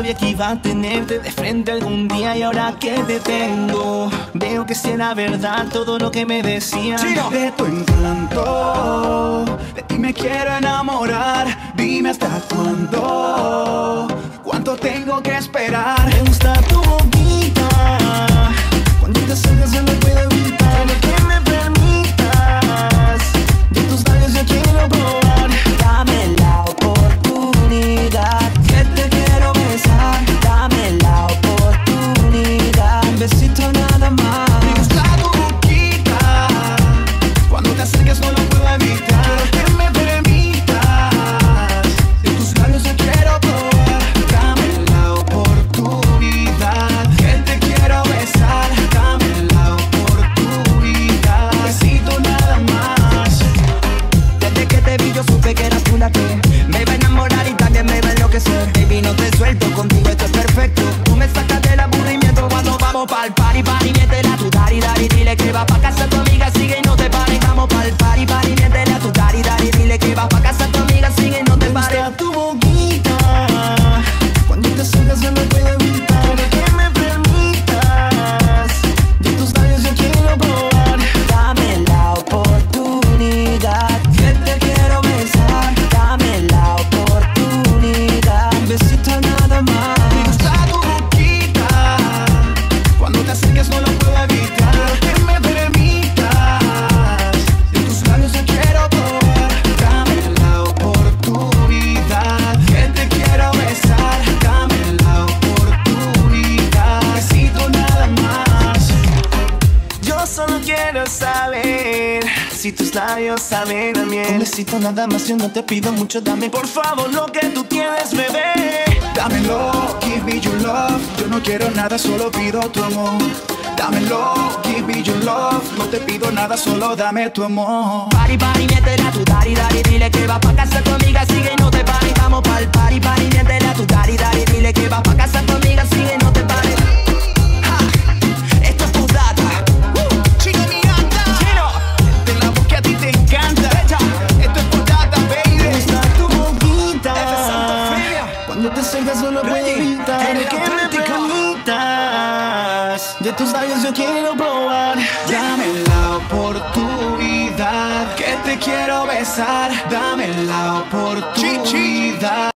sabía que iba a tenerte de frente algún día y ahora que te tengo Veo que será verdad todo lo que me decías Chino. De tu encanto, de ti me quiero enamorar Dime hasta cuándo contento contigo. si tus labios saben a miel. Un besito nada más, yo no te pido mucho Dame por favor lo que tú tienes, bebé. Dámelo, give me your love. Yo no quiero nada, solo pido tu amor. Dámelo, give me your love. No te pido nada, solo dame tu amor. Party, party, métela tu daddy, daddy Dile que va pa' casa tu amiga, sigue y no te pares. Yo te soy solo puedo evitar que me permitas De tus labios yo quiero probar. Dame la oportunidad. Que te quiero besar. Dame la oportunidad.